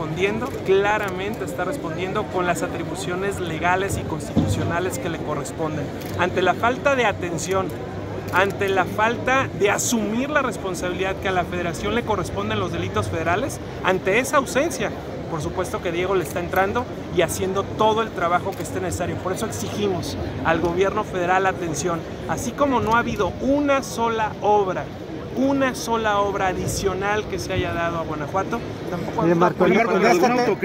respondiendo, claramente está respondiendo con las atribuciones legales y constitucionales que le corresponden. Ante la falta de atención, ante la falta de asumir la responsabilidad que a la federación le corresponden los delitos federales, ante esa ausencia, por supuesto que Diego le está entrando y haciendo todo el trabajo que esté necesario. Por eso exigimos al gobierno federal atención. Así como no ha habido una sola obra una sola obra adicional que se haya dado a Guanajuato, tampoco Marco, Marco,